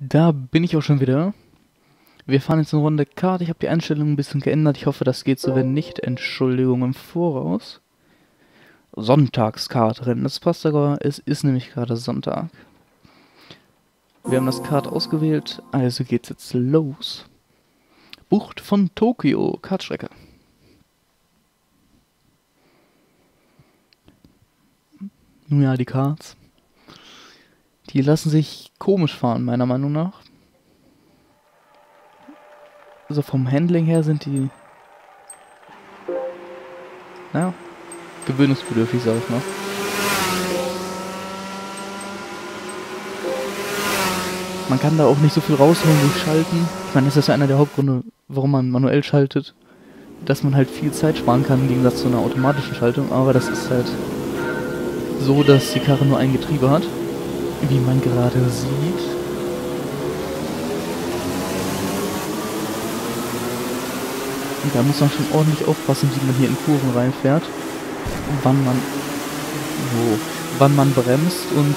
Da bin ich auch schon wieder. Wir fahren jetzt eine Runde Kart. Ich habe die Einstellung ein bisschen geändert. Ich hoffe, das geht so. Wenn nicht, Entschuldigung im Voraus. Sonntagskartrennen. Das passt sogar. Es ist nämlich gerade Sonntag. Wir haben das Kart ausgewählt. Also geht's jetzt los. Bucht von Tokio. Kartstrecke. Nun ja, die Karts. Die lassen sich komisch fahren, meiner Meinung nach. Also vom Handling her sind die. Naja, gewöhnungsbedürftig, sag ich mal. Man kann da auch nicht so viel rausholen durch Schalten. Ich meine, das ist ja einer der Hauptgründe, warum man manuell schaltet. Dass man halt viel Zeit sparen kann im Gegensatz zu einer automatischen Schaltung. Aber das ist halt so, dass die Karre nur ein Getriebe hat wie man gerade sieht. Und da muss man schon ordentlich aufpassen, wie man hier in Kurven reinfährt. Wann man, wo, wann man bremst und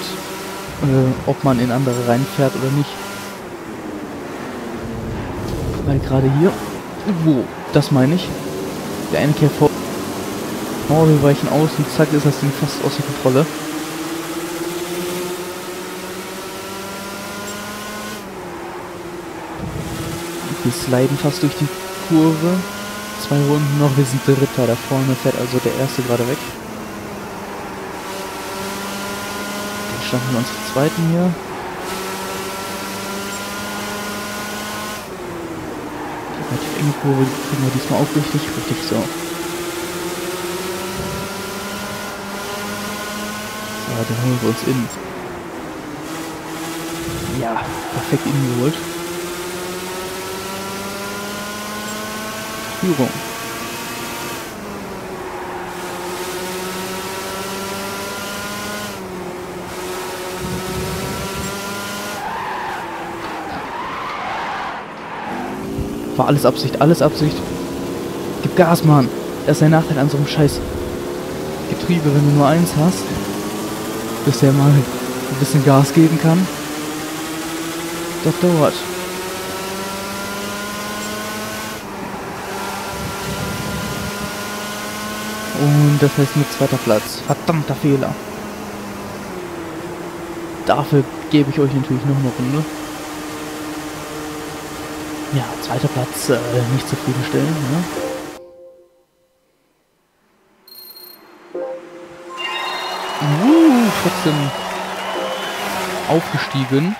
äh, ob man in andere reinfährt oder nicht. Weil gerade hier, wo, das meine ich, der eine kehrt vor, oh, wir weichen aus und zack ist das Ding fast außer Kontrolle. Wir sliden fast durch die Kurve. Zwei Runden noch, wir sind Dritter. Da vorne fährt also der erste gerade weg. Dann starten wir uns die zweiten hier. Die relativ enge Kurve kriegen wir diesmal auch richtig. Richtig so. So, dann holen wir uns in. Ja, perfekt innen geholt. Führung. War alles Absicht, alles Absicht. Gib Gas, Mann. Das ist der Nachteil an so einem scheiß Getriebe, wenn du nur eins hast. Bis der mal ein bisschen Gas geben kann. Das dauert. Und das heißt mit zweiter Platz. Verdammter Fehler. Dafür gebe ich euch natürlich noch eine Runde. Ja, zweiter Platz äh, nicht zufriedenstellen. Ne? Uh, trotzdem aufgestiegen.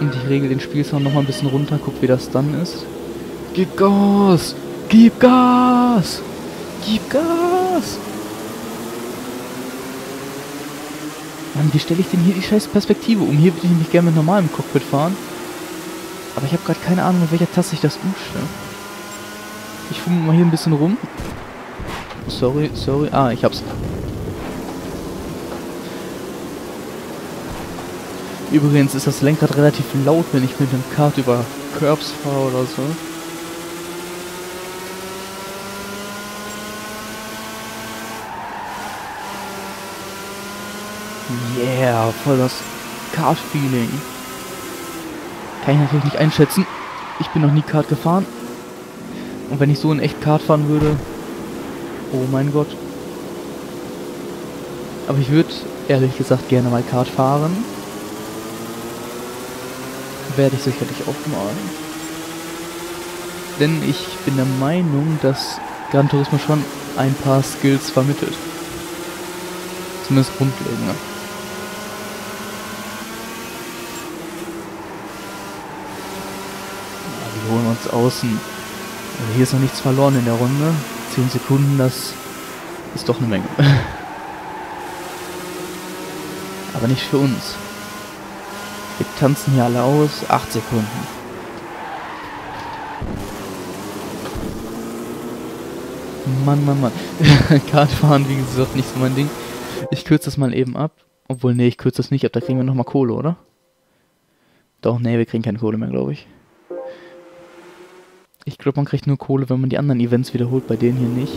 Und ich regel den Spielsound noch mal ein bisschen runter, guck wie das dann ist. Gib Gas! Gib Gas! Gib Gas! Mann, wie stelle ich denn hier die scheiß Perspektive um? Hier würde ich nämlich gerne mit normalem Cockpit fahren. Aber ich habe gerade keine Ahnung, mit welcher Taste ich das umstelle. Ich fummel mal hier ein bisschen rum. Sorry, sorry. Ah, ich hab's. Übrigens ist das Lenkrad relativ laut, wenn ich mit dem Kart über Curbs fahre oder so. Yeah, voll das Kart-Feeling. Kann ich natürlich nicht einschätzen. Ich bin noch nie Kart gefahren. Und wenn ich so in echt Kart fahren würde... Oh mein Gott. Aber ich würde ehrlich gesagt gerne mal Kart fahren werde ich sicherlich auch mal. Denn ich bin der Meinung, dass Gran Turismo schon ein paar Skills vermittelt. Zumindest grundlegende. Ja, wir holen uns außen. Also hier ist noch nichts verloren in der Runde. 10 Sekunden, das ist doch eine Menge. Aber nicht für uns. Tanzen hier alle aus. Acht Sekunden. Mann, Mann, Mann. Kartfahren, wie gesagt, nicht so mein Ding. Ich kürze das mal eben ab. Obwohl, nee, ich kürze das nicht ab. Da kriegen wir nochmal Kohle, oder? Doch, nee, wir kriegen keine Kohle mehr, glaube ich. Ich glaube, man kriegt nur Kohle, wenn man die anderen Events wiederholt. Bei denen hier nicht.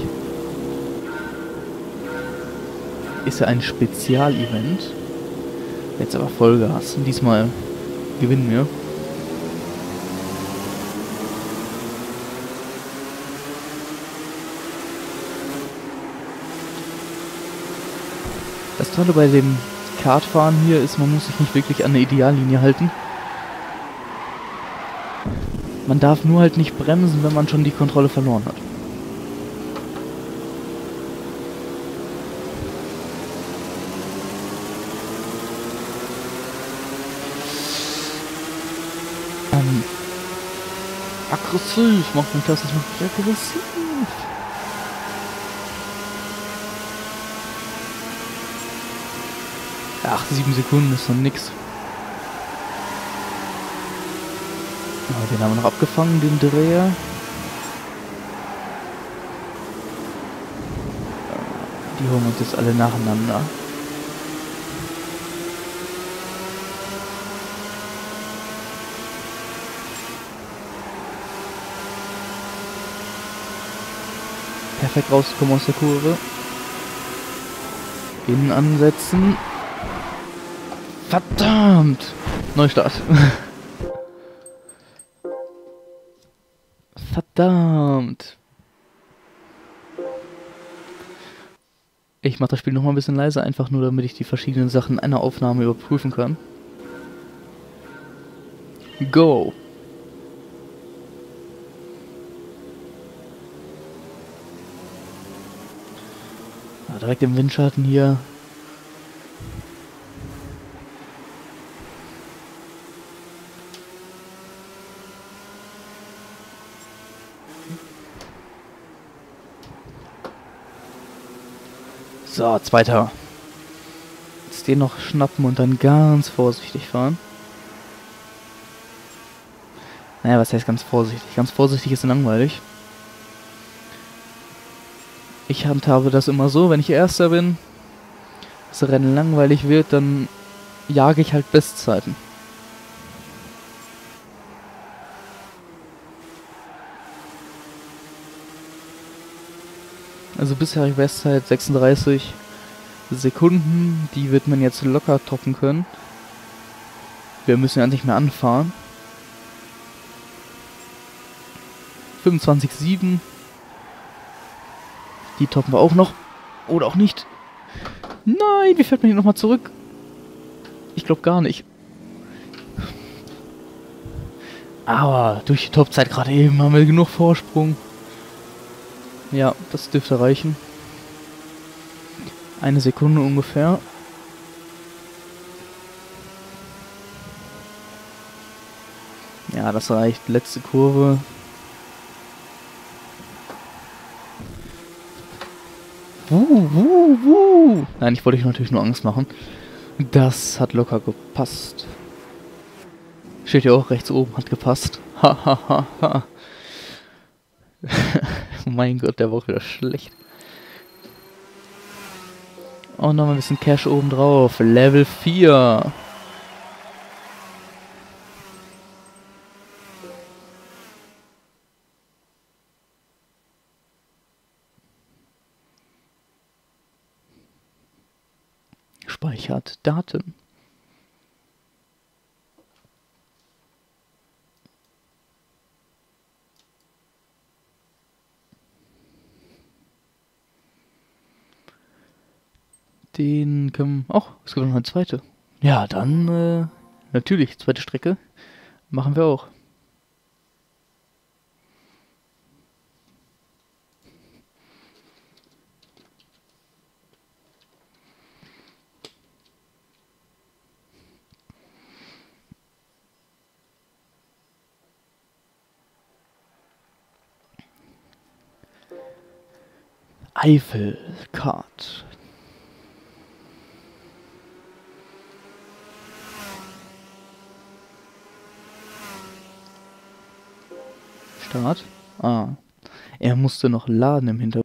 ist ja ein Spezialevent. Jetzt aber Vollgas. Und diesmal gewinnen wir. Das Tolle bei dem Kartfahren hier ist, man muss sich nicht wirklich an der Ideallinie halten. Man darf nur halt nicht bremsen, wenn man schon die Kontrolle verloren hat. Ähm, aggressiv macht mich das, das macht mich aggressiv. Ach, sieben Sekunden ist noch nix. Aber den haben wir noch abgefangen, den Dreher. Die holen uns jetzt alle nacheinander. Perfekt rausgekommen aus der Kurve. Innen ansetzen. Verdammt! Neustart. Verdammt. Ich mache das Spiel noch mal ein bisschen leiser, einfach nur damit ich die verschiedenen Sachen einer Aufnahme überprüfen kann. Go! Direkt im Windschatten hier. So, zweiter. Jetzt den noch schnappen und dann ganz vorsichtig fahren. Naja, was heißt ganz vorsichtig? Ganz vorsichtig ist langweilig. Ich handhabe das immer so, wenn ich Erster bin, das Rennen langweilig wird, dann jage ich halt Bestzeiten. Also bisher Bestzeit 36 Sekunden. Die wird man jetzt locker toppen können. Wir müssen ja nicht mehr anfahren. 25,7. Die toppen wir auch noch. Oder auch nicht. Nein, wie fährt man hier nochmal zurück? Ich glaube gar nicht. Aber durch die Topzeit gerade eben haben wir genug Vorsprung. Ja, das dürfte reichen. Eine Sekunde ungefähr. Ja, das reicht. Letzte Kurve. Wuh, wuh, wuh. Nein, ich wollte euch natürlich nur Angst machen. Das hat locker gepasst. Steht ja auch rechts oben, hat gepasst. Hahaha. mein Gott, der war auch wieder schlecht. Und noch ein bisschen Cash oben drauf. Level 4. Speichert Daten. Den können. Ach, es gibt noch eine zweite. Ja, dann äh, natürlich, zweite Strecke. Machen wir auch. Eifelkart. Start. Ah. Er musste noch laden im Hintergrund.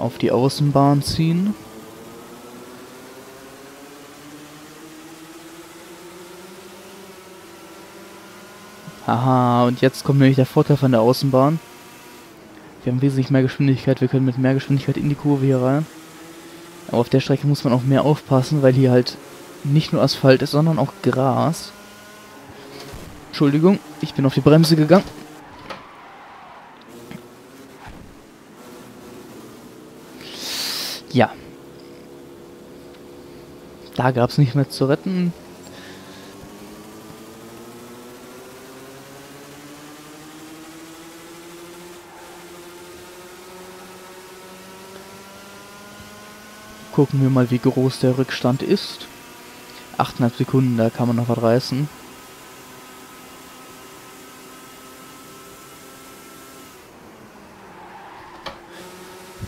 Auf die Außenbahn ziehen. Haha, und jetzt kommt nämlich der Vorteil von der Außenbahn. Wir haben wesentlich mehr Geschwindigkeit, wir können mit mehr Geschwindigkeit in die Kurve hier rein. Aber auf der Strecke muss man auch mehr aufpassen, weil hier halt nicht nur Asphalt ist, sondern auch Gras. Entschuldigung, ich bin auf die Bremse gegangen. Ja. Da gab es nicht mehr zu retten. Gucken wir mal, wie groß der Rückstand ist. 8,5 Sekunden, da kann man noch was reißen.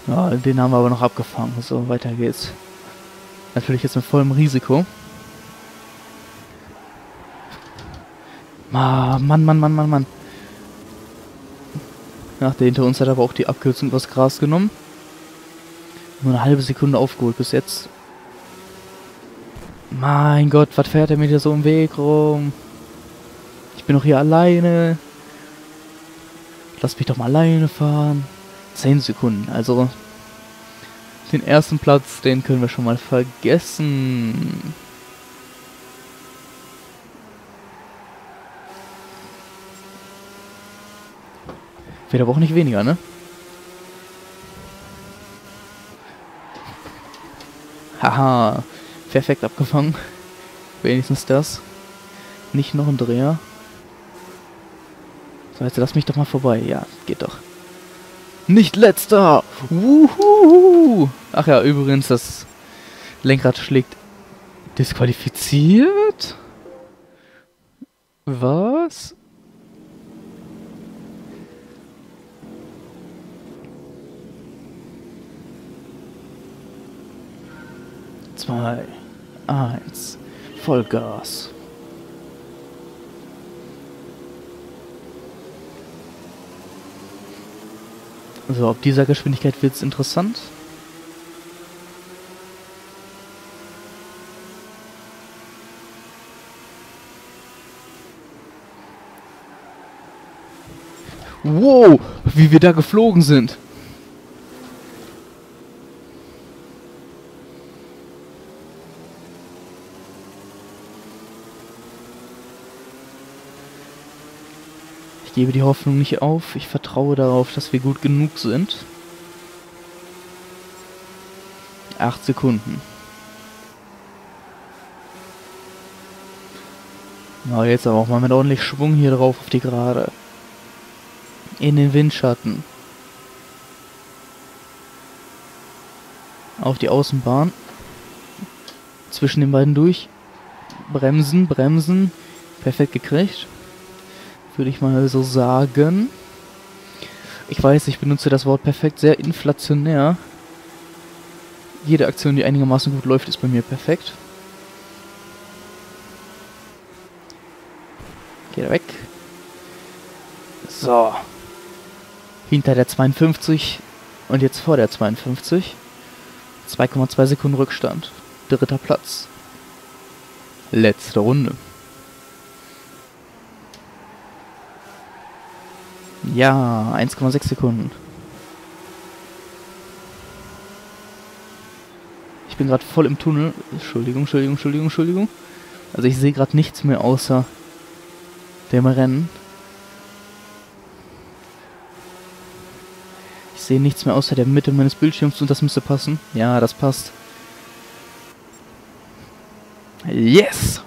Ja, den haben wir aber noch abgefangen. So, weiter geht's. Natürlich jetzt mit vollem Risiko. Mann, Mann, Mann, Mann, Mann. Ach, der hinter uns hat aber auch die Abkürzung übers Gras genommen. Nur eine halbe Sekunde aufgeholt bis jetzt. Mein Gott, was fährt er mir hier so im Weg rum? Ich bin doch hier alleine. Lass mich doch mal alleine fahren. 10 Sekunden, also den ersten Platz, den können wir schon mal vergessen. Wird aber auch nicht weniger, ne? Haha, perfekt abgefangen. Wenigstens das. Nicht noch ein Dreher. So, jetzt lass mich doch mal vorbei. Ja, geht doch. Nicht letzter! Wuhu! Ach ja, übrigens, das Lenkrad schlägt disqualifiziert? Was? zwei, eins, Vollgas. So, ab dieser Geschwindigkeit wird es interessant. Wow, wie wir da geflogen sind. Ich gebe die Hoffnung nicht auf. Ich vertraue darauf, dass wir gut genug sind. Acht Sekunden. Na, jetzt aber auch mal mit ordentlich Schwung hier drauf auf die Gerade. In den Windschatten. Auf die Außenbahn. Zwischen den beiden durch. Bremsen, bremsen. Perfekt gekriegt würde ich mal so sagen. Ich weiß, ich benutze das Wort perfekt sehr inflationär. Jede Aktion, die einigermaßen gut läuft, ist bei mir perfekt. Geht weg. So. Hinter der 52 und jetzt vor der 52. 2,2 Sekunden Rückstand. Dritter Platz. Letzte Runde. Ja, 1,6 Sekunden. Ich bin gerade voll im Tunnel. Entschuldigung, Entschuldigung, Entschuldigung, Entschuldigung. Also ich sehe gerade nichts mehr außer dem Rennen. Ich sehe nichts mehr außer der Mitte meines Bildschirms und das müsste passen. Ja, das passt. Yes!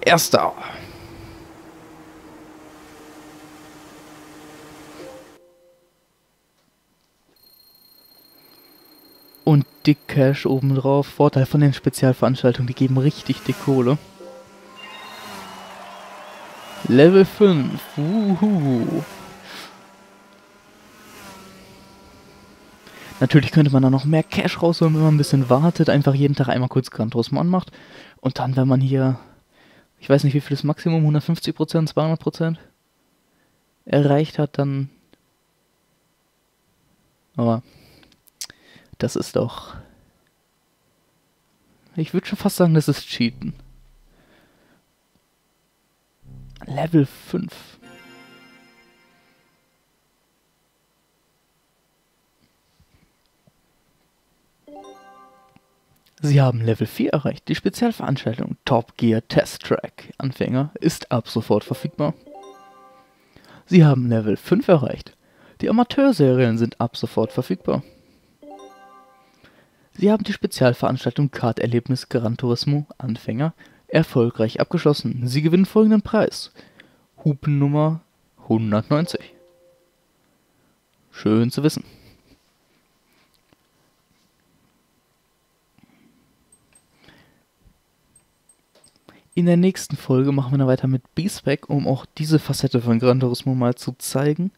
Erster. Und dick Cash obendrauf. Vorteil von den Spezialveranstaltungen, die geben richtig dick Kohle. Level 5. Uhu. Natürlich könnte man da noch mehr Cash rausholen, wenn man ein bisschen wartet. Einfach jeden Tag einmal kurz Gran Turismo anmacht. Und dann, wenn man hier, ich weiß nicht, wie viel das Maximum, 150%, 200% erreicht hat, dann... Aber Das ist doch... Ich würde schon fast sagen, das ist Cheaten. Level 5. Sie haben Level 4 erreicht. Die Spezialveranstaltung Top Gear Test Track Anfänger ist ab sofort verfügbar. Sie haben Level 5 erreicht. Die Amateurserien sind ab sofort verfügbar. Sie haben die Spezialveranstaltung Kart-Erlebnis Gran Turismo Anfänger erfolgreich abgeschlossen. Sie gewinnen folgenden Preis. Hupennummer 190. Schön zu wissen. In der nächsten Folge machen wir dann weiter mit B-Spec, um auch diese Facette von Gran Turismo mal zu zeigen.